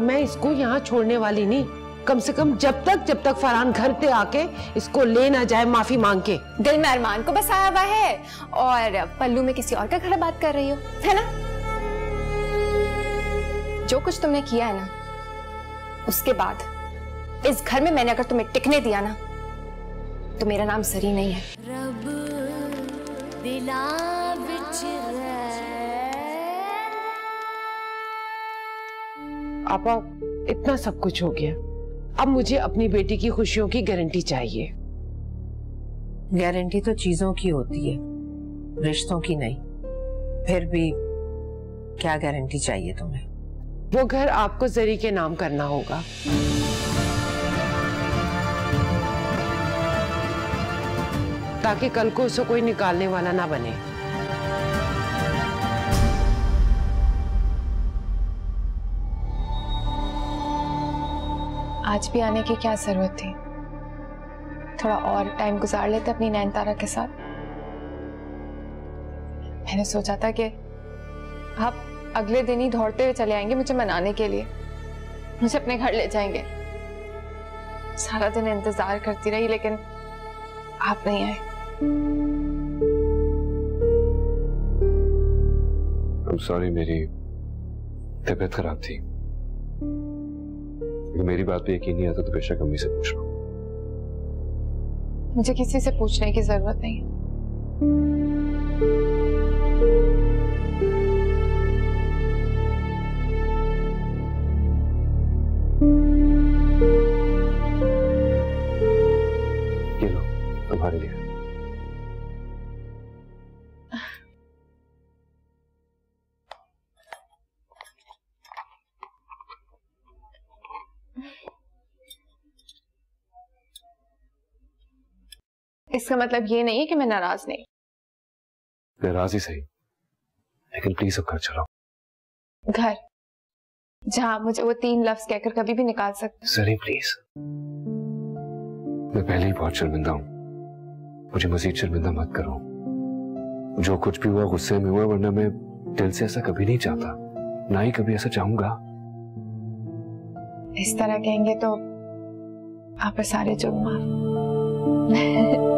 मैं इसको यहाँ छोड़ने वाली नहीं। कम से कम जब तक जब तक फरहान घर पे आके इसको ले ना जाए माफ़ी मांग के। दिल में अरमान को बसाया हुआ है और पल्लू में किसी और का खड़ा बात कर रही हो है ना? जो कुछ तुमने किया है ना उसके बाद इस घर में मैंने अगर तुम्हें टिकने दिया ना तो मेरा नाम सरी नहीं है। रब दिला आपा इतना सब कुछ हो गया। अब मुझे अपनी बेटी की खुशियों की गारंटी चाहिए। गारंटी तो चीज़ों की होती है रिश्तों की नहीं। फिर भी क्या गारंटी चाहिए तुम्हें? वो घर आपको जरी के नाम करना होगा। ताकि कल को उसे कोई निकालने वाला ना बने। आज भी आने की क्या ज़रूरत थी? थोड़ा और टाइम गुजार लेते अपनी नैनतारा के साथ। मैंने सोचा था कि आप अगले दिन ही दौड़ते हुए चले आएँगे मुझे मनाने के लिए। मुझे अपने घर ले जाएँगे। सारा दिन इंतज़ार करती रही, लेकिन आप नहीं आए। सॉरी मेरी तबीयत खराब थी। मेरी बात पे यकीन नहीं आता तो बेशक अम्मी से पूछ लो। मुझे किसी से पूछने की ज़रूरत नहीं ये इसका मतलब ये नहीं है कि मैं नाराज़ नहीं। नाराज़ ही सही। लेकिन प्लीज़ अब घर चलो। घर? जहाँ मुझे वो तीन लफ्ज कहकर कभी भी निकाल सकते सरी प्लीज़ मैं पहले ही बहुत शर्मिंदा हूँ। मुझे मजीद शर्मिंदा मत करो। जो कुछ भी हुआ गुस्से में हुआ वरना मैं दिल से ऐसा कभी नहीं चाहता। ना ही कभी ऐसा चाहूँगा। इस तरह कहेंगे तो आप सारे जुर्म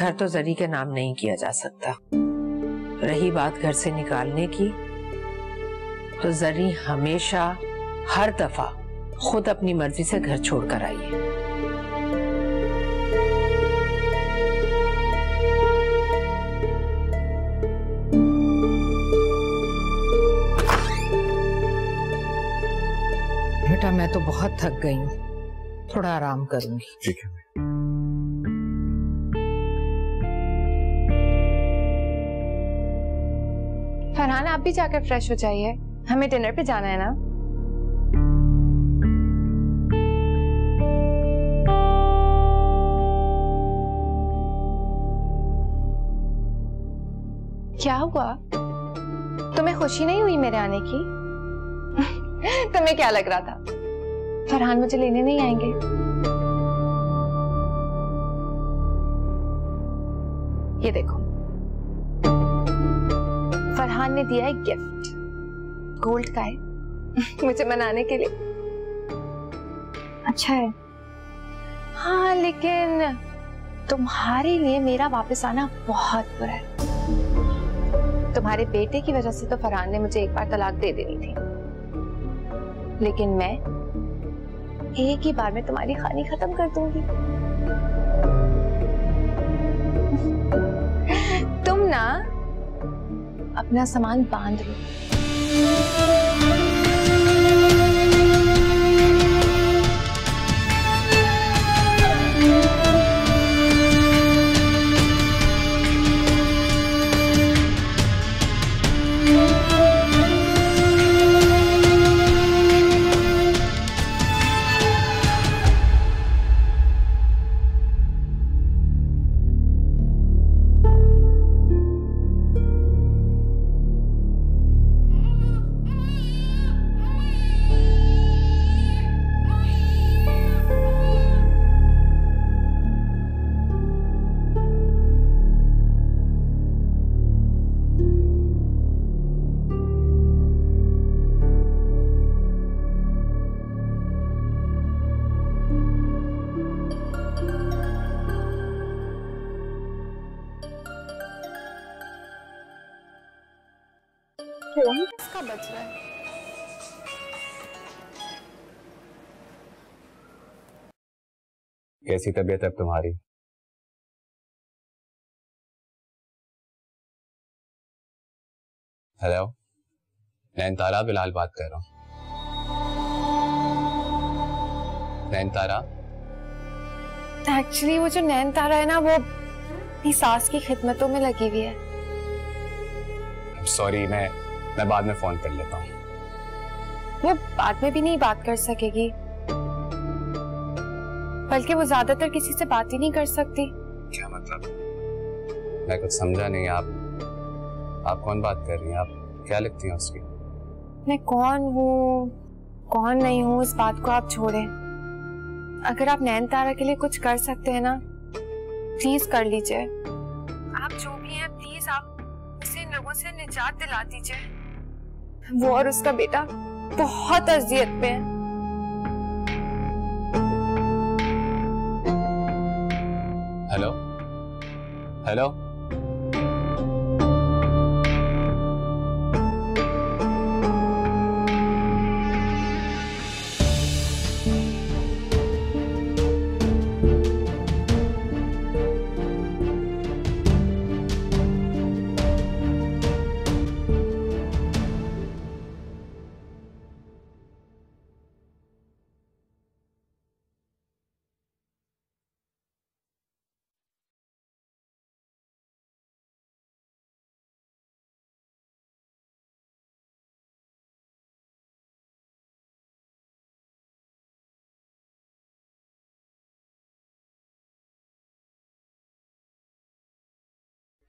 घर तो जरी के नाम नहीं किया जा सकता। रही बात घर से निकालने की तो जरी हमेशा, हर दफ़ा, खुद अपनी मर्ज़ी से घर छोड़कर आई है। बेटा, मैं तो बहुत थक गई हूँ। थोड़ा आराम करूँगी। ठीक है आप भी जाकर फ्रेश हो जाइए। हमें डिनर पे जाना है ना? क्या हुआ? तुम्हें खुशी नहीं हुई मेरे आने की? तुम्हें क्या लग रहा था? फरहान मुझे लेने नहीं आएँगे। दिया है गिफ्ट गोल्ड का है। मुझे मनाने के लिए। अच्छा है। हाँ लेकिन तुम्हारे लिए मेरा वापस आना बहुत बुरा है। तुम्हारे बेटे की वजह से तो फरहान ने मुझे एक बार तलाक दे देनी थी। लेकिन मैं एक ही बार में तुम्हारी खानी खत्म कर दूँगी। तुम ना अपना सामान बाँध लो। कैसी तबीयत है अब तुम्हारी? हेलो नैनतारा बिलाल बात कर रहा हूँ। नैनतारा? एक्चुअली वो जो नैन तारा है ना वो अपनी सास की खिदमतों में लगी हुई है। सॉरी मैं मैं बाद में फ़ोन कर लेता हूँ। वो बाद में भी नहीं बात कर सकेगी। बल्कि वो ज़्यादातर किसी से बात ही नहीं कर सकती। क्या मतलब? मैं कुछ समझा नहीं आप आप कौन बात कर रही हैं? आप क्या लिखती हैं उसकी? मैं कौन हूँ? कौन नहीं हूँ? इस बात को आप छोड़ें। अगर आप नैन तारा के लिए कुछ कर सकते हैं ना प्लीज़ कर लीजिए। आप जो भी हैं प्लीज़ आप उसे इन लोगों से निजात दिला दीजिए। वो और उसका बेटा बहुत अजियत में है। हेलो?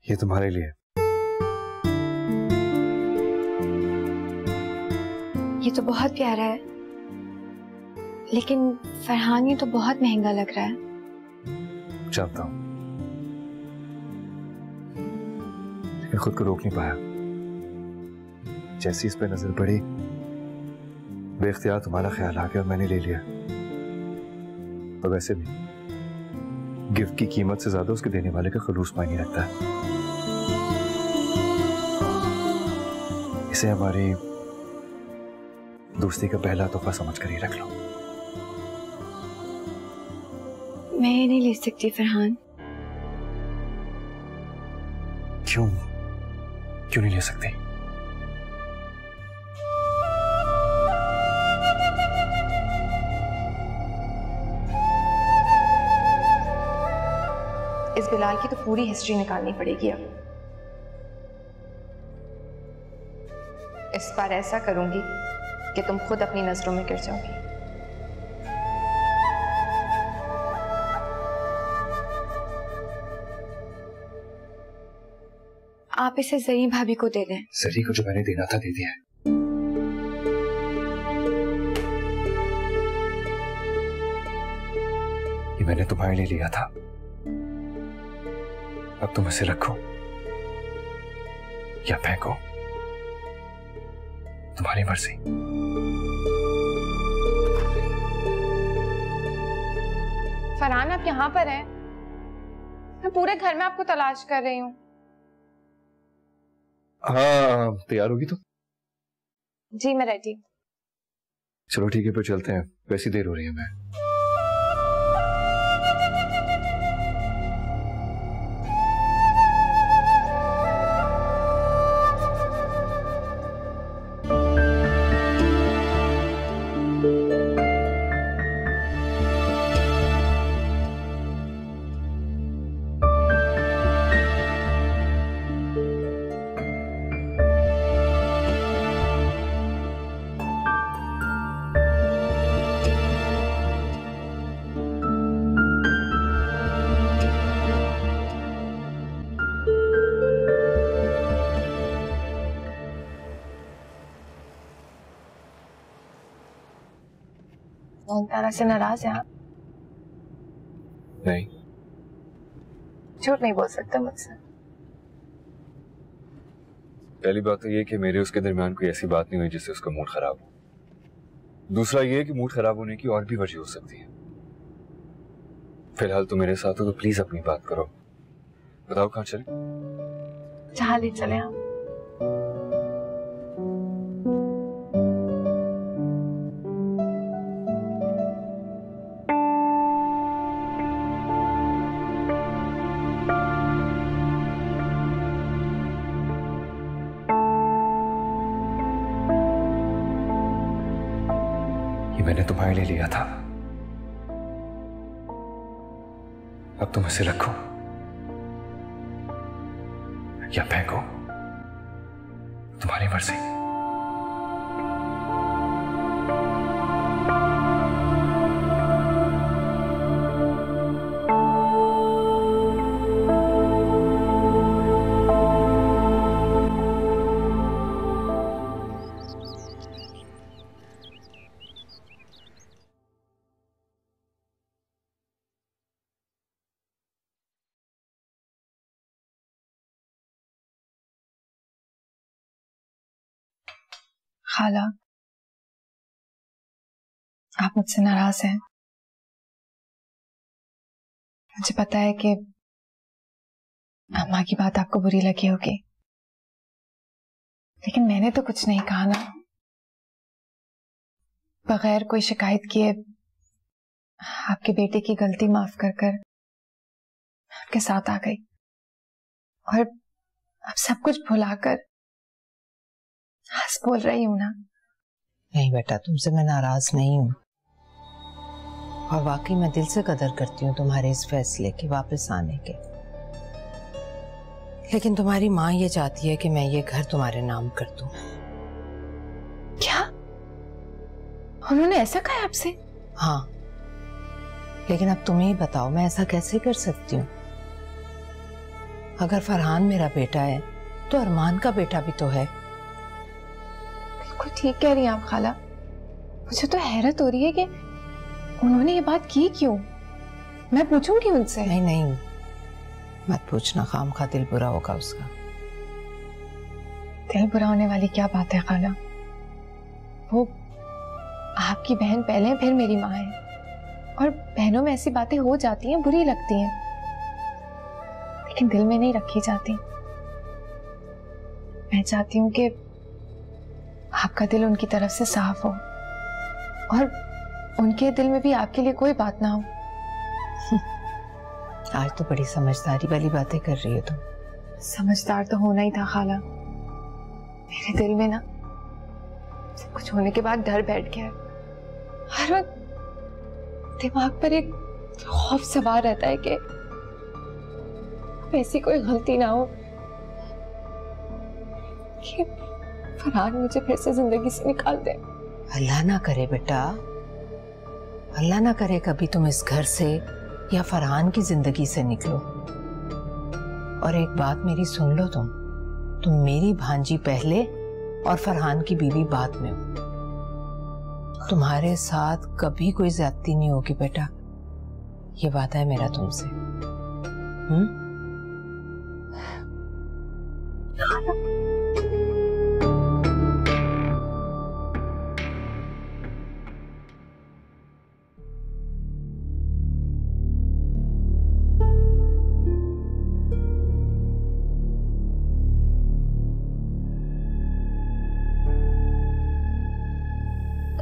ये तुम्हारे लिए। ये तो बहुत प्यारा है। लेकिन फरहान ये तो बहुत महँगा लग रहा है। जानता हूँ। लेकिन खुद को रोक नहीं पाया। जैसी इस पर नज़र पड़ी बेख्तियार तुम्हारा ख्याल आ गया और मैंने ले लिया। और वैसे भी गिफ्ट की कीमत से ज़्यादा उसके देने वाले का खलूस मायने रखता है। इसे हमारी दोस्ती का पहला तोहफा समझ कर ही रख लो। मैं ये नहीं ले सकती फरहान। क्यों? क्यों नहीं ले सकते? इस बिलाल की तो पूरी हिस्ट्री निकालनी पड़ेगी अब। इस बार ऐसा करूँगी कि तुम खुद अपनी नज़रों में गिर जाओगी। आप इसे जरी भाभी को दे दें। सरी को जो मैंने देना था, दे दिया ये मैंने तुम्हारे लिए लिया था। अब तुम इसे रखो या फेंको। तुम्हारी मर्ज़ी। फरहान आप यहाँ पर हैं। मैं पूरे घर में आपको तलाश कर रही हूँ। हाँ तैयार होगी तो? जी मैं रेडी चलो ठीक है फिर चलते हैं। वैसी देर हो रही है मैं। तारा से नाराज़ हैं आप नहीं। झूठ नहीं बोल सकते मुझसे। पहली बात तो ये कि मेरे उसके दरमियान कोई ऐसी बात नहीं हुई जिससे उसका मूड खराब हो। दूसरा ये कि मूड खराब होने की और भी वजह हो सकती है। फ़िलहाल तो मेरे साथ हो तो प्लीज़ अपनी बात करो। बताओ कहाँ चले? जहाँ ले चले आप तुम्हारे लिए लिया था। अब तुम इसे रखो। या फेंको। तुम्हारी मर्ज़ी। खाला आप मुझसे नाराज़ हैं। मुझे पता है कि अम्मा की बात आपको बुरी लगी होगी। लेकिन मैंने तो कुछ नहीं कहा ना। बगैर कोई शिकायत किए आपके बेटे की गलती माफ़ कर कर आपके साथ आ गई। और अब सब कुछ भुलाकर हंस बोल रही हूँ ना। नहीं बेटा तुमसे मैं नाराज़ नहीं हूँ। और वाकई मैं दिल से कदर करती हूँ तुम्हारे इस फैसले के वापस आने के। लेकिन तुम्हारी माँ ये चाहती है कि मैं ये घर तुम्हारे नाम कर दूँ। क्या? उन्होंने ऐसा कहा आपसे? हाँ। लेकिन अब तुम ही बताओ मैं ऐसा कैसे कर सकती हूँ? अगर फरहान मेरा बेटा है तो अरमान का बेटा भी तो है। ठीक कह रही हैं आप खाला। मुझे तो हैरत हो रही है कि उन्होंने ये बात की क्यों? मैं पूछूँगी उनसे। नहीं नहीं। मत पूछना खाम खा दिल बुरा होगा उसका। दिल बुरा होने वाली क्या बात है खाला? वो आपकी बहन पहले फिर मेरी माँ है। और बहनों में ऐसी बातें हो जाती हैं बुरी लगती हैं। लेकिन दिल में नहीं रखी जाती। मैं चाहती हूँ कि आपका दिल उनकी तरफ़ से साफ़ हो। और उनके दिल में भी आपके लिए कोई बात ना हो। आज तो बड़ी समझदारी वाली बातें कर रही हो तुम। समझदार तो होना ही था खाला। मेरे दिल में ना सब कुछ होने के बाद डर बैठ गया है। हर वक्त दिमाग पर एक खौफ सवार रहता है कि ऐसी कोई गलती ना हो। कि फरहान मुझे फिर से ज़िंदगी से निकाल दे। अल्लाह ना करे बेटा। अल्लाह ना करे कभी तुम इस घर से या फरहान की ज़िंदगी से निकलो। और एक बात मेरी सुन लो तुम। तुम मेरी भांजी पहले और फरहान की बीवी बाद में हो। तुम्हारे साथ कभी कोई ज्यादती नहीं होगी बेटा। ये वादा है मेरा तुमसे। हम्म?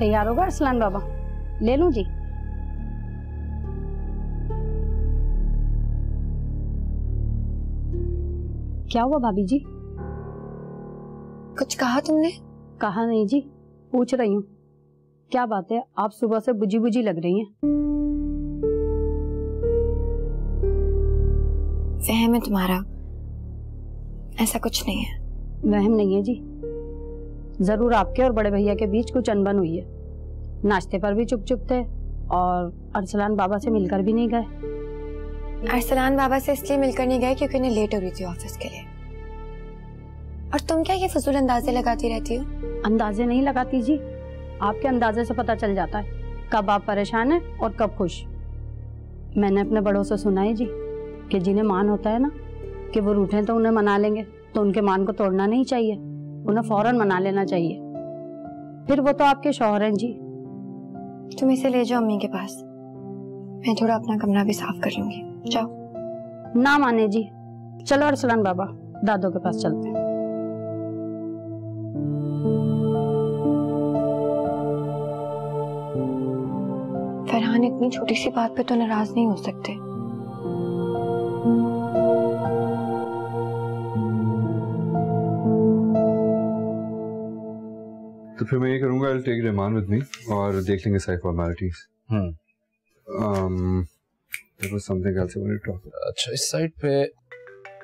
तैयार होगा अरसलान बाबा। ले लूँ जी? क्या हुआ भाभी जी? कुछ कहा तुमने? कहा नहीं जी पूछ रही हूँ। क्या बात है आप सुबह से बुझी बुझी लग रही हैं। वहम है तुम्हारा। ऐसा कुछ नहीं है। वहम नहीं है जी। ज़रूर आपके और बड़े भैया के बीच कुछ अनबन हुई है। नाश्ते पर भी चुप चुप थे और अरसलान बाबा से मिलकर भी नहीं गए। अरसलान बाबा से इसलिए मिलकर नहीं गए क्योंकि उन्हें लेट हो रही थी ऑफ़िस के लिए। और तुम क्या ये फजूल अंदाजे लगाती रहती हो? अंदाजे नहीं लगाती जी। आपके अंदाजे से पता चल जाता है कब आप परेशान हैं और कब खुश। मैंने अपने बड़ों से सुना है जी कि जिन्हें मान होता है ना कि वो रूठे तो उन्हें मना लेंगे तो उनके मान को तोड़ना नहीं चाहिए उन्हें फ़ौरन मना लेना चाहिए। फिर वो तो आपके शोहर हैं जी। तुम इसे ले जाओ अम्मी के पास। मैं थोड़ा अपना कमरा भी साफ़ कर लूँगी। जाओ। ना माने जी। चलो अरसलान बाबा दादो के पास चलते हैं। फरहान इतनी छोटी सी बात पे तो नाराज़ नहीं हो सकते। I take Rahman with me और देख लेंगे सारी formalities hmm. Um there was something else I wanted to talk about. अच्छा इस साइड पे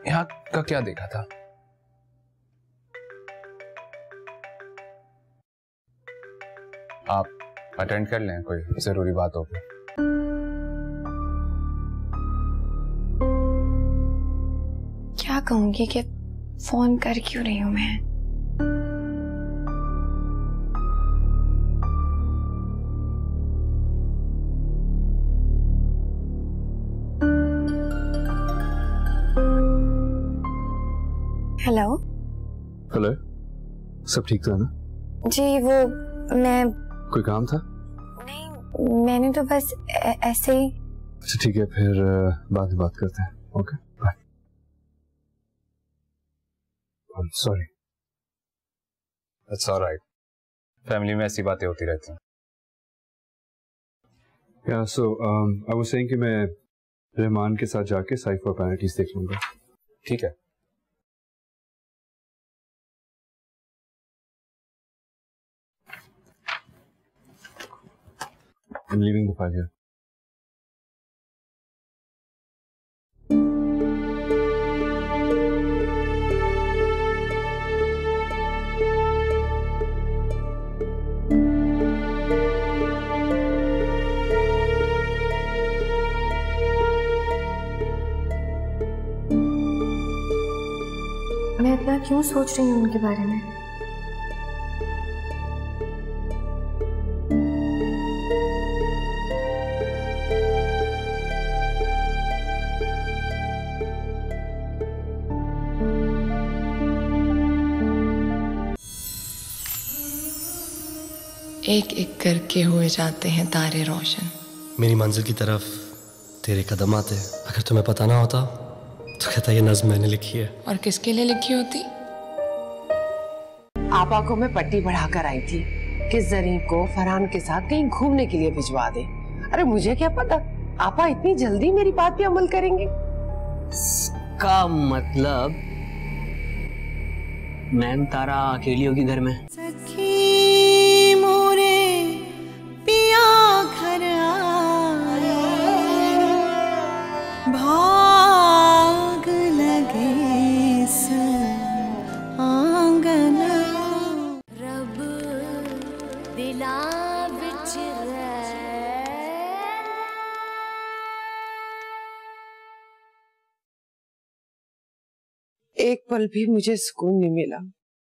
यहाँ का क्या देखा था? आप अटेंड कर लें कोई ज़रूरी बात हो फिर क्या कहूँगी कि फ़ोन कर क्यों रही हूँ मैं? हेलो। हेलो। सब ठीक था ना? जी वो मैं कोई काम था? नहीं मैंने तो बस ऐसे ही अच्छा ठीक है फिर बाद में बात करते हैं। Okay bye sorry it's alright family में ऐसी बातें होती रहती हैं। या सो आई वाज सेइंग कि मैं रहमान के साथ जाके साइफर पेनल्टीज देख लूँगा। ठीक है। I'm leaving the file here. मैं इतना क्यों सोच रही हूँ उनके बारे में एक एक करके हुए जाते हैं तारे रोशन। मेरी मंजिल की तरफ़ तेरे कदम आते। अगर तुम्हें पता ना होता तो कहता ये नज्म मैंने लिखी है। और किसके लिए लिखी होती? आपा को मैं पट्टी बढ़ाकर आई थी कि जरी को फरहान के साथ कहीं घूमने के लिए भिजवा दे। अरे मुझे क्या पता? आपा इतनी जल्दी मेरी बात पे अमल करेंगे? का मतलब मैम तारा अकेली होगी घर में। पल भी मुझे सुकून नहीं मिला।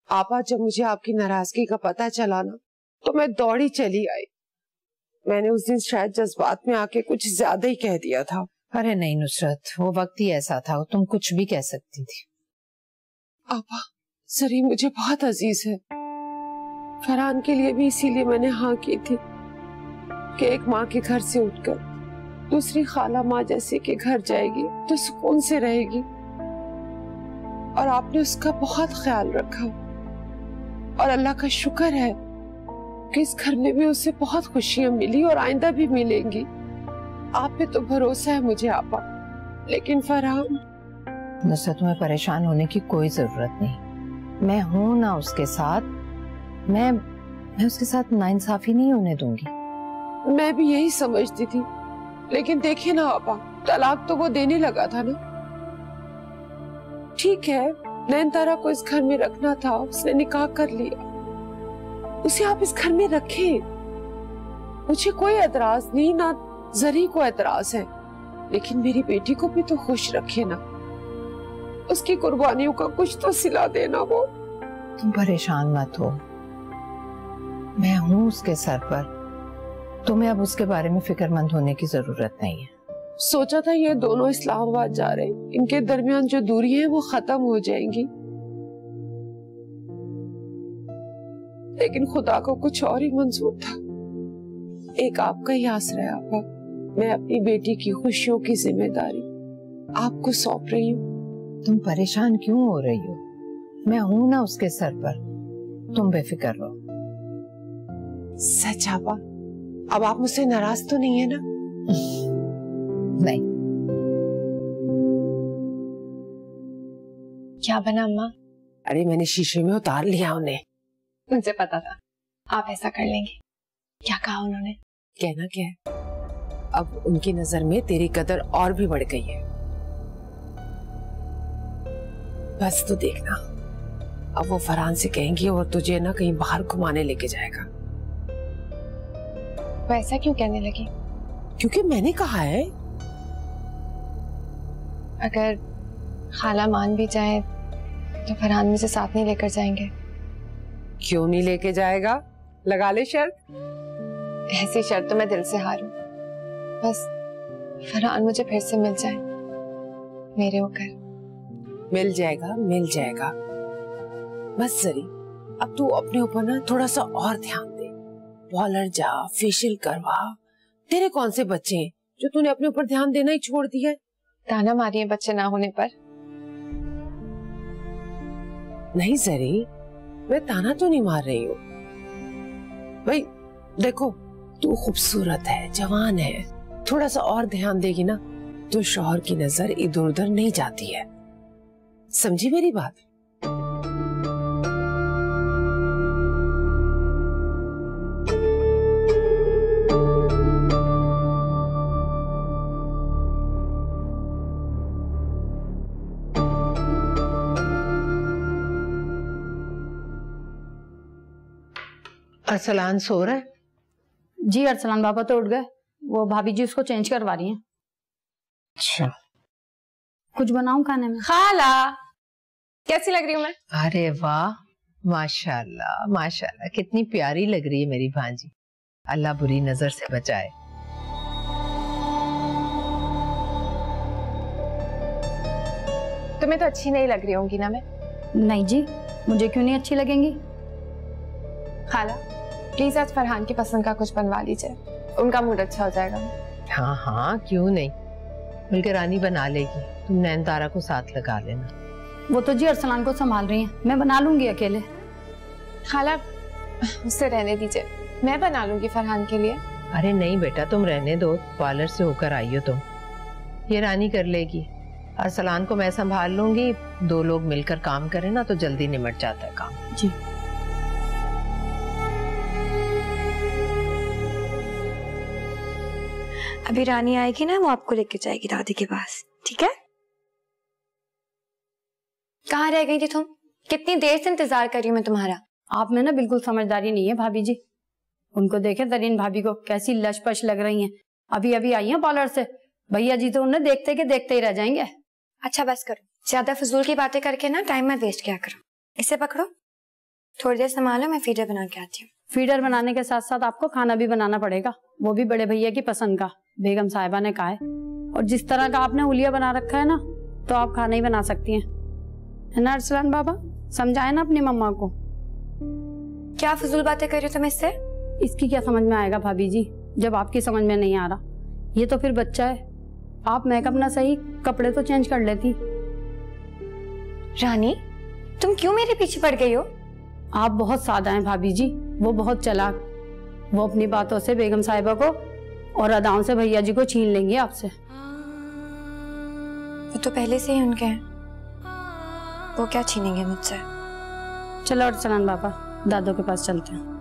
आपा जब मुझे आपकी नाराज़गी का पता चला ना तो मैं दौड़ी चली आई। मैंने उस दिन शायद जज्बात में आके कुछ ज़्यादा ही कह दिया था। अरे नहीं नुसरत वो वक्त ही ऐसा था तुम कुछ भी कह सकती थी। आपा सरी मुझे बहुत अज़ीज़ है। फरहान के लिए भी इसीलिए मैंने हाँ की थी कि एक माँ के घर से उठकर दूसरी खाला माँ जैसे के घर जाएगी तो सुकून से रहेगी। और आपने उसका बहुत ख्याल रखा। और अल्लाह का शुक्र है कि इस घर में भी उसे बहुत खुशियाँ मिली और आइंदा भी मिलेंगी। आप पे तो भरोसा है मुझे आपा। लेकिन फरहान। नुसरत तुम्हें परेशान होने की कोई ज़रूरत नहीं। मैं हूँ ना उसके साथ। मैं मैं उसके साथ नाइंसाफी नहीं होने दूँगी। मैं भी यही समझती थी। लेकिन देखिए ना आपा तलाक तो वो देने लगा था ना। ठीक है, नयनतारा को इस घर में रखना था, उसने निकाह कर लिया। उसे आप इस घर में रखें। मुझे कोई एतराज़ नहीं, ना जरी को एतराज़ है। लेकिन मेरी बेटी को भी तो खुश रखे ना। उसकी कुर्बानियों का कुछ तो सिला देना वो तुम परेशान मत हो। मैं हूँ उसके सर पर। तुम्हें अब उसके बारे में फिक्रमंद होने की ज़रूरत नहीं है। सोचा था ये दोनों इस्लामाबाद जा रहे हैं। इनके दरमियान जो दूरी है वो खत्म हो जाएँगी। लेकिन खुदा को कुछ और ही मंजूर था। एक आपका ही आसरा है आपा। मैं अपनी बेटी की खुशियों की ज़िम्मेदारी आपको सौंप रही हूँ। तुम परेशान क्यों हो रही हो? मैं हूँ ना उसके सर पर। तुम बेफिक्र रहो। सच आपा अब आप मुझसे नाराज़ तो नहीं है ना? नहीं। क्या बना अम्मा? अरे मैंने शीशे में उतार लिया उन्हें। मुझे पता था। आप ऐसा कर लेंगे। क्या कहा उन्होंने? कहना क्या है? अब उनकी नज़र में तेरी कदर और भी बढ़ गई है। बस तो देखना। अब वो फरहान से कहेंगी और तुझे ना कहीं बाहर घुमाने लेके जाएगा। वो ऐसा क्यों कहने लगी? क्योंकि मैंने कहा है अगर खाला मान भी जाए तो फरहान मुझे साथ नहीं लेकर जाएँगे। क्यों नहीं लेके जाएगा? लगा ले शर्त। ऐसी शर्त तो मैं दिल से हारूं। बस फरहान मुझे फिर से मिल जाए। मेरे होकर। मिल जाएगा मिल जाएगा। बस जरी अब तू अपने ऊपर ना थोड़ा सा और ध्यान दे। पॉलर जा फेशियल करवा। तेरे कौन से बच्चे हैं जो तूने अपने ऊपर ध्यान देना ही छोड़ दिया है? ताना मारिए बच्चे ना होने पर। नहीं, जरी, मैं ताना तो नहीं मार रही हूँ। भाई, देखो, तू खूबसूरत है, जवान है। थोड़ा सा और ध्यान देगी ना तो शोहर की नज़र इधर उधर नहीं जाती है। समझी मेरी बात? अरसलान सो रहा है? जी अरसलान बाबा तो उठ गए। वो भाभी जी उसको चेंज करवा रही हैं। अच्छा। कुछ बनाऊँ खाने में? खाला। कैसी लग रही हूँ मैं? अरे वाह माशाल्लाह माशाल्लाह। कितनी प्यारी लग रही है मेरी भांजी। अल्लाह बुरी नज़र से बचाए। तुम्हें तो अच्छी नहीं लग रही होंगी ना मैं? नहीं जी मुझे क्यों नहीं अच्छी लगेंगी? खाला। प्लीज़ आज फरहान की पसंद का कुछ बनवा लीजिए। उनका मूड अच्छा हो जाएगा। हाँ हाँ क्यों नहीं? बल्कि रानी बना लेगी। तुम नैन तारा को साथ लगा लेना। वो तो जी अरसलान को संभाल रही हैं। मैं बना लूँगी अकेले। खाला उससे रहने दीजिए। मैं बना लूँगी फरहान के लिए। अरे नहीं बेटा तुम रहने दो। पार्लर से होकर आई हो तुम। ये रानी कर लेगी। अरसलान को मैं संभाल लूँगी। दो लोग मिलकर काम करें ना तो जल्दी निमट जाता है काम। जी। अभी रानी आएगी ना वो आपको लेके जाएगी दादी के पास। ठीक है? कहाँ रह गई थी तुम? कितनी देर से इंतज़ार कर रही हूँ मैं तुम्हारा? आप में ना बिल्कुल समझदारी नहीं है भाभी जी। उनको देखे दरीन भाभी को कैसी लशपश लग रही हैं। अभी अभी आई हैं पार्लर से। भैया जी तो उन्हें देखते के देखते ही रह जाएँगे। अच्छा बस करो। ज़्यादा फजूल की बातें करके ना टाइम में वेस्ट क्या करो। इसे पकड़ो। थोड़ी देर संभालो मैं फीडर बना के आती हूँ। फीडर बनाने के साथ साथ आपको खाना भी बनाना पड़ेगा। वो भी बड़े भैया की पसंद का। बेगम साहिबा ने कहा है। और जिस तरह का आपने उलिया बना रखा है ना तो आप खाना ही बना सकती हैं। है ना अरसलान बाबा समझाए ना अपनी मम्मा को। क्या फजूल बातें कर रही हो तुम इससे? इसकी क्या समझ में आएगा भाभी जी? जब आपकी समझ में नहीं आ रहा। ये तो फिर बच्चा है। आप मेकअप ना सही कपड़े तो चेंज कर लेती। रानी तुम क्यों मेरे पीछे पड़ गई हो? आप बहुत सादा हैं भाभी जी। वो बहुत चलाक। वो अपनी बातों से बेगम साहिबा को और अदाओं से भैया जी को छीन लेंगे आपसे। वो तो पहले से ही उनके हैं। वो क्या छीनेंगे मुझसे? चलो और चलान बाबा दादो के पास चलते हैं।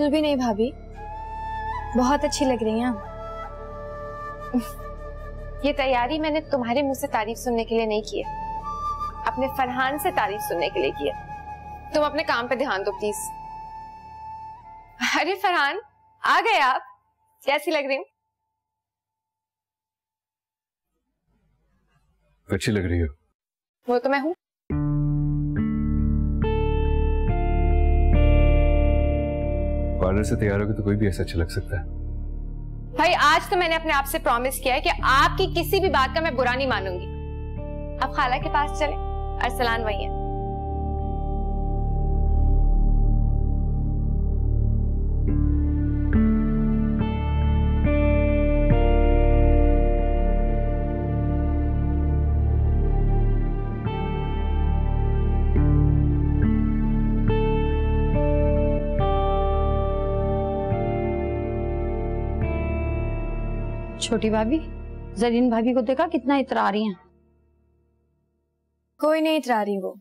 बिल्कुल भी नहीं भाभी। बहुत अच्छी लग रही हैं आप। ये तैयारी मैंने तुम्हारे मुँह से तारीफ़ सुनने के लिए नहीं की है। अपने फरहान से तारीफ़ सुनने के लिए की है। तुम अपने काम पे ध्यान दो प्लीज़ अरे फरहान आ गए आप। कैसी लग रही हूँ? अच्छी लग रही हो। वो तो मैं हूँ। पार्लर से तैयार होगी तो कोई भी ऐसा अच्छा लग सकता है। भाई, आज तो मैंने अपने आप से प्रॉमिस किया है कि आपकी किसी भी बात का मैं बुरा नहीं मानूँगी। अब खाला के पास चले अरसलान वही है। छोटी भाभी? जरीन भाभी को देखा कितना इतरा रही हैं। कोई नहीं इतरा रही वो।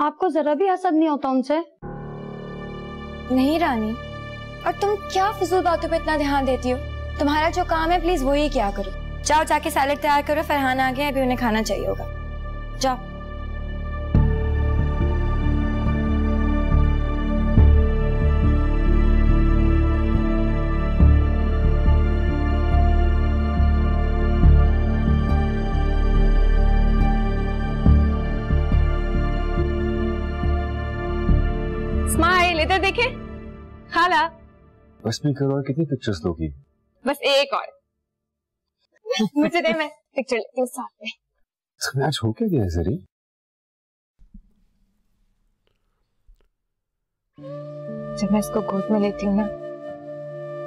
आपको जरा भी हसद नहीं होता उनसे? नहीं रानी और तुम क्या फजूल बातों पे इतना ध्यान देती हो? तुम्हारा जो काम है प्लीज़ वही क्या करो। जाओ जाके सैलेड तैयार करो फरहान आ गया अभी उन्हें खाना चाहिए होगा। जाओ। स्माइल इधर देखे। खाला। बस भी करो कितनी पिक्चर्स लोगी बस एक और। मुझे दे मैं पिक्चर लेती हूँ साथ में। आज हो क्या गया जरी? जब मैं इसको गोद में लेती हूँ ना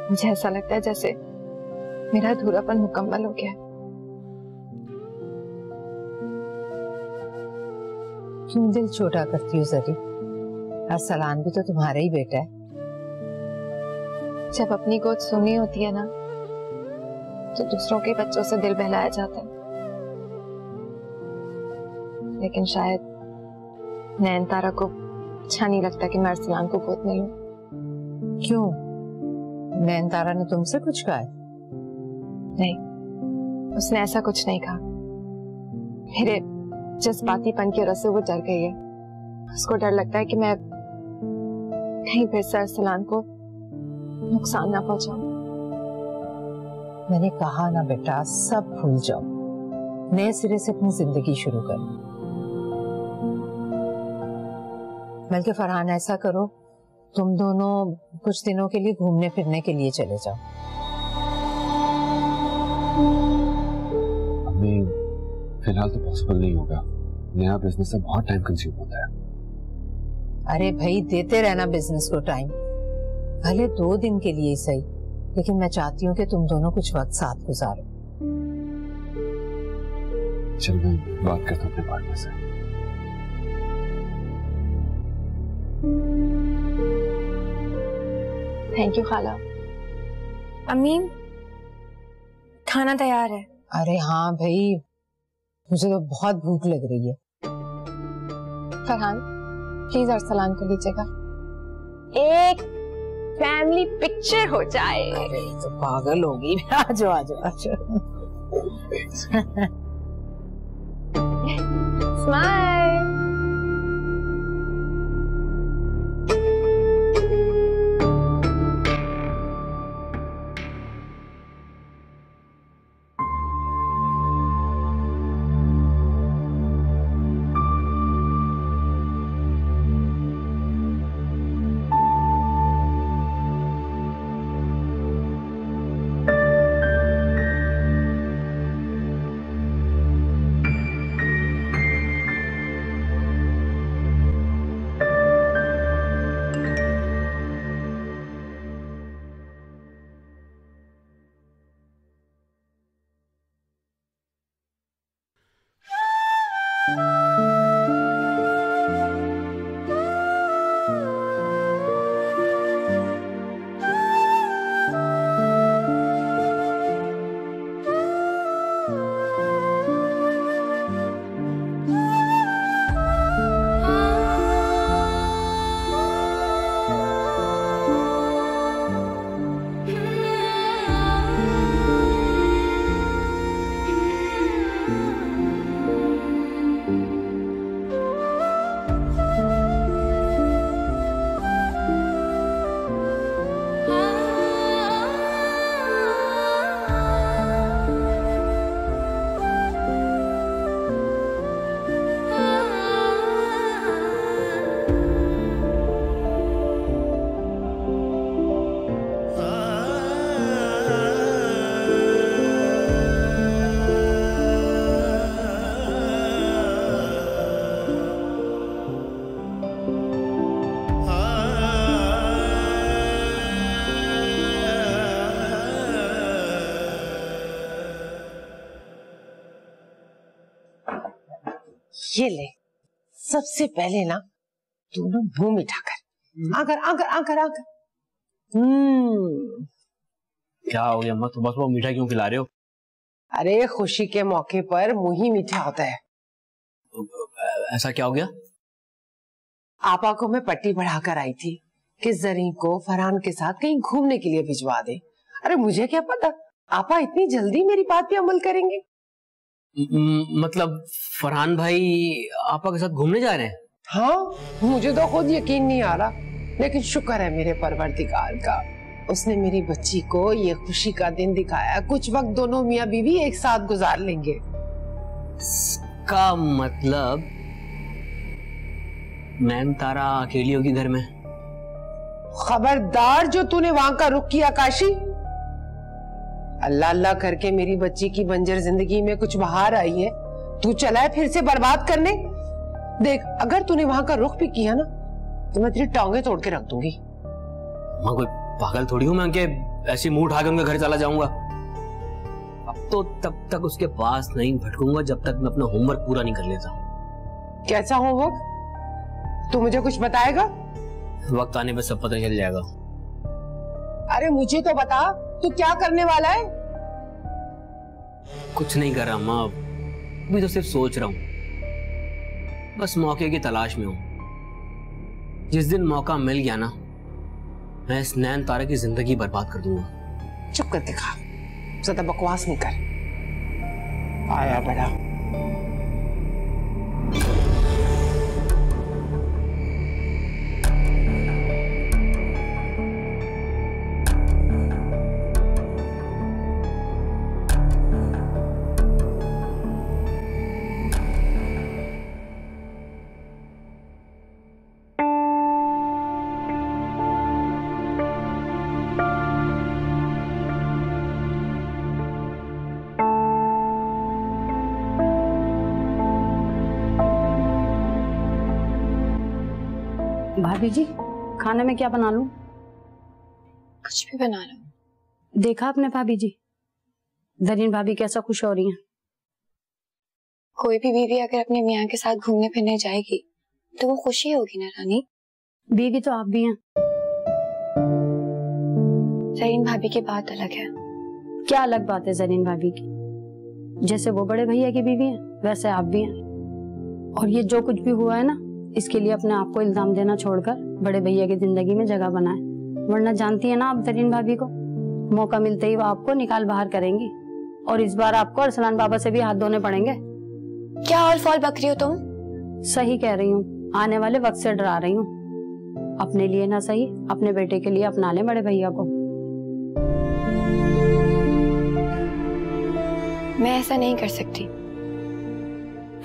मुझे ऐसा लगता है जैसे मेरा अधूरापन मुकम्मल हो गया। क्यों दिल छोटा करती हो जरी? अरसलान भी तो तुम्हारा ही बेटा है। जब अपनी गोद सुनी होती है ना तो दूसरों के बच्चों से दिल बहलाया जाता है। लेकिन शायद नैन तारा को अच्छा नहीं लगता कि मैं अरसलान को गोद में लूँ। क्यों? नैन तारा ने तुमसे कुछ कहा है? नहीं, उसने ऐसा कुछ नहीं कहा। मेरे जज्बातीपन की वजह से वो डर गई है। उसको डर लगता है कि मैं कहीं फिर से अरसलान को नुकसान ना पहुंचाऊं। मैंने कहा ना बेटा सब भूल जाओ। नए सिरे से अपनी ज़िंदगी शुरू करो। बल्कि फरहान ऐसा करो तुम दोनों कुछ दिनों के लिए घूमने फिरने के लिए चले जाओ। फ़िलहाल तो पॉसिबल नहीं होगा। नया बिज़नेस बहुत टाइम कंज्यूम होता है। अरे भाई देते रहना बिज़नेस को टाइम भले दो दिन के लिए ही सही लेकिन मैं चाहती हूँ कि तुम दोनों कुछ वक्त साथ गुजारो। चल मैं बात करता हूँ अपने पार्टनर से। थैंक यू खाला। अम्मी खाना तैयार है। अरे हाँ भाई मुझे तो बहुत भूख लग रही है। फरहान? प्लीज़ अरसलान को लीजिएगा एक फैमिली पिक्चर हो जाए। अरे तो पागल होगी। आज आज आज। स्माइल ये ले। सबसे पहले ना तू ना मुँह मिठा कर। आकर आकर आकर आकर हम्म। क्या हो गया? अम्मा सुबह सुबह मीठा क्यों खिला रहे हो? अरे खुशी के मौके पर मुँह ही मीठा होता है। ऐसा क्या हो गया? आपा को मैं पट्टी बढ़ाकर आई थी कि जरी को फरहान के साथ कहीं घूमने के लिए भिजवा दे। अरे मुझे क्या पता? आपा इतनी जल्दी मेरी बात पे अमल करेंगे? मतलब फरहान भाई आपा के साथ घूमने जा रहे हैं? हाँ। मुझे तो खुद यकीन नहीं आ रहा लेकिन शुक्र है मेरे परवरदिगार का। उसने मेरी बच्ची को ये खुशी का दिन दिखाया। कुछ वक्त दोनों मियाँ बीवी एक साथ गुजार लेंगे। का मतलब मैम तारा अकेली होगी घर में? खबरदार जो तूने वहाँ का रुख किया काशी। अल्लाह अल्लाह करके मेरी बच्ची की बंजर ज़िंदगी में कुछ बाहर आई है। तू चला है फिर से बर्बाद करने? देख अगर तूने वहाँ का रुख भी किया ना तो मैं तेरी टांगे तोड़ के रख दूँगी। मैं कोई पागल थोड़ी हूँ मैं उनके ऐसी मुँह उठा के उनके घर चला जाऊँगा? अब तो तब तक उसके पास नहीं भटकूँगा जब तक मैं अपना होमवर्क पूरा नहीं कर लेता। कैसा होमवर्क तू मुझे कुछ बताएगा? वक्त आने पर सब पता चल जाएगा। अरे मुझे तो बता तू क्या करने वाला है? कुछ नहीं कर रहा माँ अभी तो सिर्फ़ सोच रहा हूँ। बस मौके की तलाश में हूँ। जिस दिन मौका मिल गया ना मैं इस नैन तारा की ज़िंदगी बर्बाद कर दूँगा। चुप कर दिखा। ज़्यादा बकवास नहीं कर। आया बड़ा। भाभी जी खाने में क्या बना लूँ? कुछ भी बना लो। देखा आपने भाभी जी? दरीन भाभी कैसा खुश हो रही हैं? कोई भी बीवी अगर अपने मियाँ के साथ घूमने फिरने जाएगी तो वो खुशी होगी ना रानी? बीवी तो आप भी हैं। जरीन भाभी की बात अलग है। क्या अलग बात है जरीन भाभी की? जैसे वो बड़े भैया की बीवी हैं वैसे आप भी हैं। और ये जो कुछ भी हुआ है ना इसके लिए अपने आप को इल्ज़ाम देना छोड़कर बड़े भैया की ज़िंदगी में जगह बनाए। वरना जानती है ना आप तरीन भाभी को? मौका मिलते ही वो आपको निकाल बाहर करेंगी। और इस बार आपको अरसलान बाबा से भी हाथ धोने पड़ेंगे। क्या ऑल फॉल बक रही हो तुम? सही कह रही हूँ। आने वाले वक्त से डरा रही हूँ। अपने लिए ना सही अपने बेटे के लिए अपना ले बड़े भैया को। मैं ऐसा नहीं कर सकती।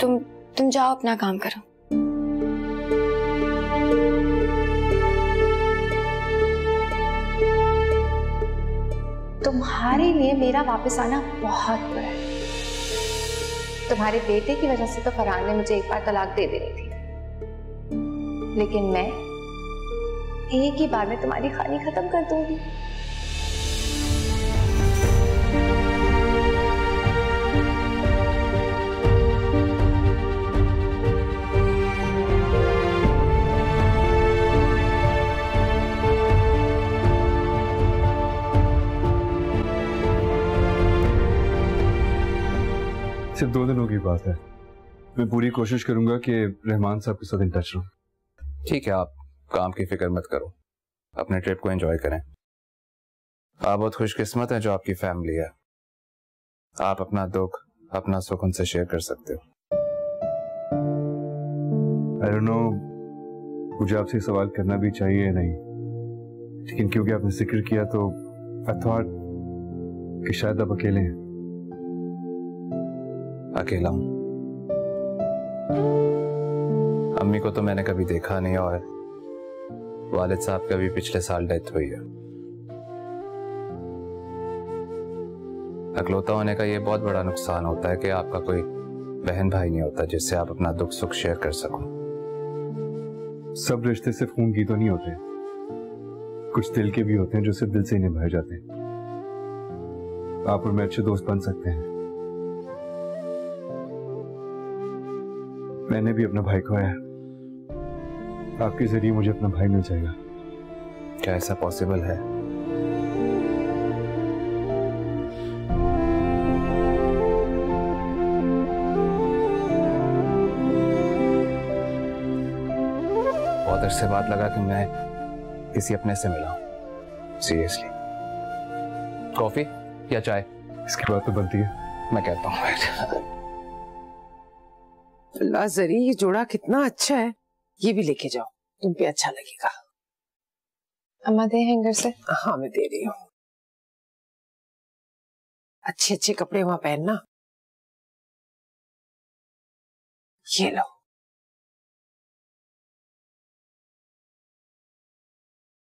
तुम तुम जाओ अपना काम करो। तुम्हारे लिए मेरा वापस आना बहुत बुरा है। तुम्हारे बेटे की वजह से तो फरहान ने मुझे एक बार तलाक दे देनी थी। लेकिन मैं एक ही बार में तुम्हारी खानी खत्म कर दूँगी। सिर्फ़ दो दिनों की बात है। मैं पूरी कोशिश करूँगा कि रहमान साहब के साथ इन टच रहूँ। ठीक है आप काम की फ़िक्र मत करो। अपने ट्रिप को एंजॉय करें। आप बहुत खुशकिस्मत हैं जो आपकी फैमिली है। आप अपना दुख अपना सुख उनसे शेयर कर सकते हो। आई डोंट नो मुझे आपसे सवाल करना भी चाहिए नहीं? लेकिन क्योंकि आपने ज़िक्र किया तो आई थॉट कि शायद आप अकेले हैं। अकेला हूँ। अम्मी को तो मैंने कभी देखा नहीं और वालिद साहब का भी पिछले साल डेथ हुई है। अकलौता होने का यह बहुत बड़ा नुकसान होता है कि आपका कोई बहन भाई नहीं होता जिससे आप अपना दुख सुख शेयर कर सको। सब रिश्ते सिर्फ़ खून की तो नहीं होते। कुछ दिल के भी होते हैं जो सिर्फ़ दिल से ही निभाए जाते हैं। आप और मैं अच्छे दोस्त बन सकते हैं। मैंने भी अपना भाई खोया है आपके ज़रिए मुझे अपना भाई मिल जाएगा। क्या ऐसा पॉसिबल है? बहुत अरसे बाद लगा कि मैं किसी अपने से मिला सीरियसली कॉफ़ी या चाय? इसकी बात तो बनती है। मैं कहता हूँ अल्लाह जरी ये जोड़ा कितना अच्छा है। ये भी लेके जाओ तुम पे अच्छा लगेगा। अम्मा दे हैंगर से। हाँ मैं दे रही हूँ। अच्छे अच्छे कपड़े वहाँ पहनना। ये लो।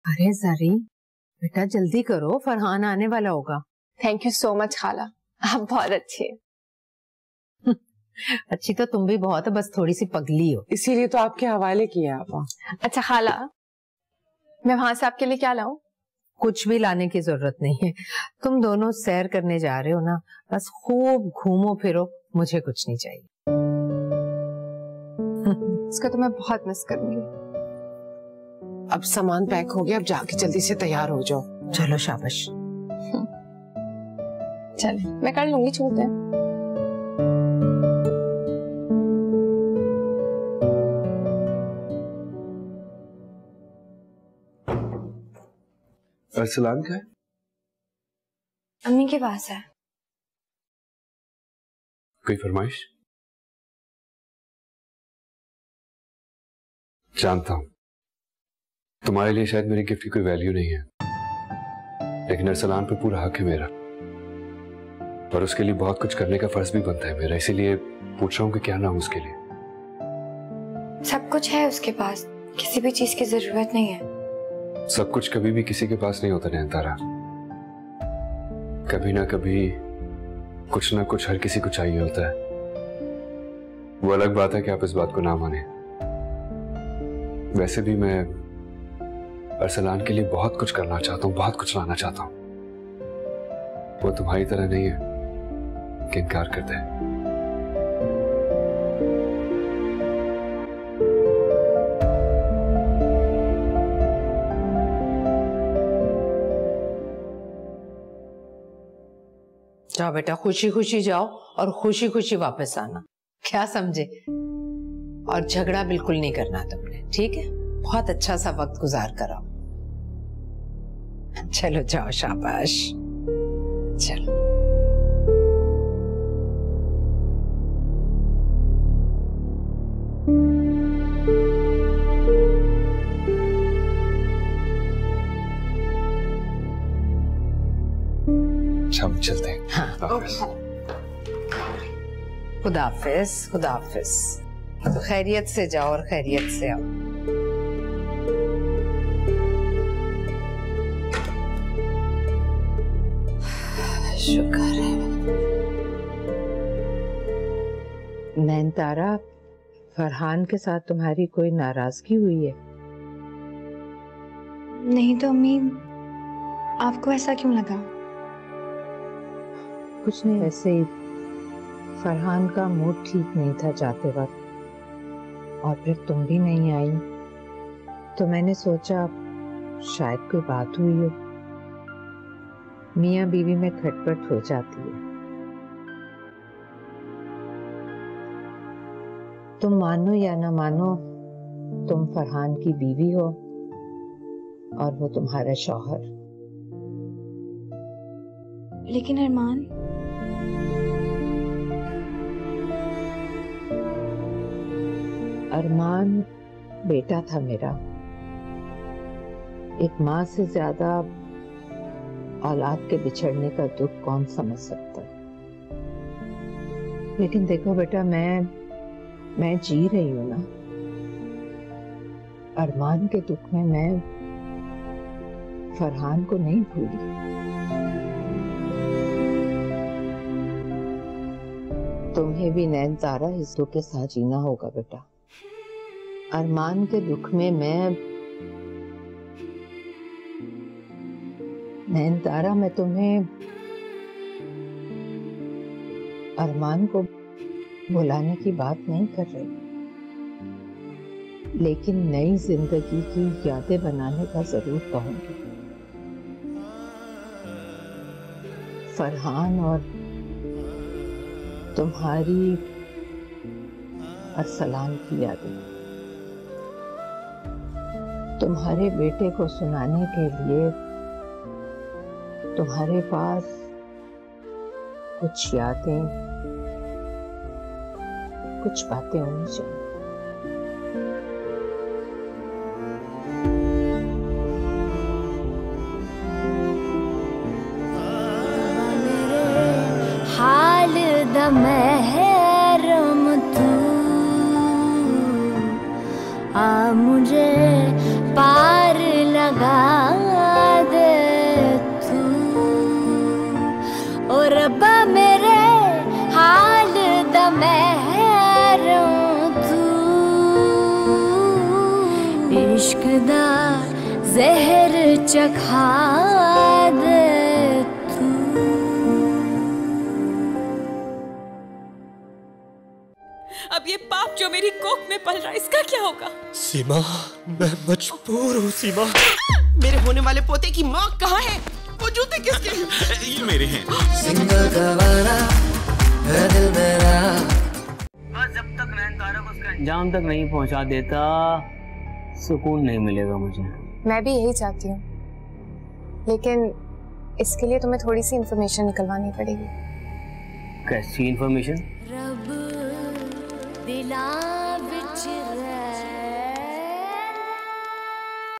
अरे जरी बेटा जल्दी करो फरहान आने वाला होगा। थैंक यू सो मच खाला। आप बहुत अच्छे हैं। अच्छी तो तुम भी बहुत है बस थोड़ी सी पगली हो। इसीलिए तो आपके हवाले किया आपा। अच्छा खाला मैं वहाँ से आपके लिए क्या लाऊं? कुछ भी लाने की ज़रूरत नहीं है। तुम दोनों सैर करने जा रहे हो ना बस खूब घूमो फिरो मुझे कुछ नहीं चाहिए। इसको तो मैं बहुत मिस करूँगी। अब सामान पैक हो गया अब जाके जल्दी से तैयार हो जाओ। चलो शाबाश। चले मैं कर लूँगी छोड़ते हैं। अरसलान का है? अम्मी के पास है। कोई फरमाइश? जानता हूँ। तुम्हारे लिए शायद मेरी गिफ्ट की कोई वैल्यू नहीं है। लेकिन अरसलान पे पूरा हक है मेरा। और उसके लिए बहुत कुछ करने का फ़र्ज़ भी बनता है मेरा। इसीलिए पूछ रहा हूँ कि क्या नाम उसके लिए। सब कुछ है उसके पास। किसी भी चीज़ की ज़रूरत नहीं है। सब कुछ कभी भी किसी के पास नहीं होता नैनतारा कभी ना कभी कुछ ना कुछ हर किसी को चाहिए होता है। वो अलग बात है कि आप इस बात को ना माने। वैसे भी मैं अरसलान के लिए बहुत कुछ करना चाहता हूँ, बहुत कुछ लाना चाहता हूँ। वो तुम्हारी तरह नहीं है कि इनकार करते हैं जाओ बेटा खुशी खुशी जाओ और खुशी खुशी वापस आना। क्या समझे? और झगड़ा बिल्कुल नहीं करना तुमने, ठीक है? बहुत अच्छा सा वक्त गुजार कराओ चलो जाओ शाबाश। चलो। खुदाफिज खुदाफिज तो खैरियत से जाओ और खैरियत से आओ। शुक्र है। नैनतारा फरहान के साथ तुम्हारी कोई नाराज़गी हुई है? नहीं तो अम्मी आपको ऐसा क्यों लगा? कुछ नहीं ऐसे ही फरहान का मूड ठीक नहीं था जाते वक्त। और फिर तुम भी नहीं आई। तो मैंने सोचा, शायद कोई बात हुई हो। मियाँ बीवी में खटपट हो जाती है। तुम मानो या ना मानो, तुम फरहान की बीवी हो, और वो तुम्हारा शौहर। लेकिन अरमान अरमान बेटा था मेरा। एक माँ से ज़्यादा औलाद के बिछड़ने का दुख कौन समझ सकता? लेकिन देखो बेटा, मैं मैं जी रही हूँ ना। अरमान के दुख में मैं फरहान को नहीं भूली। तुम्हें भी नैन तारा दुख के साथ जीना होगा बेटा। अरमान के दुख में मैं नैन तारा मैं तुम्हें अरमान को बुलाने की बात नहीं कर रही लेकिन नई ज़िंदगी की यादें बनाने का ज़रूर कहूँगी। फरहान और तुम्हारी अरसलान की यादें। तुम्हारे बेटे को सुनाने के लिए तुम्हारे पास कुछ यादें कुछ बातें होनी चाहिए। चखा दे तू। अब ये पाप जो मेरी कोख में पल रहा है इसका क्या होगा? सीमा मैं मजबूर हूँ सीमा। मेरे होने वाले पोते की माँ कहाँ है? वो जूते किसके हैं? ये मेरे हैं। सिंगल गवारा है दिल मेरा। जब तक मैं तारा को उसका अंजाम तक नहीं पहुँचा देता सुकून नहीं मिलेगा मुझे। मैं भी यही चाहती हूँ। लेकिन इसके लिए तुम्हें थोड़ी सी इंफॉर्मेशन निकलवानी पड़ेगी। कैसी इंफॉर्मेशन रब दिला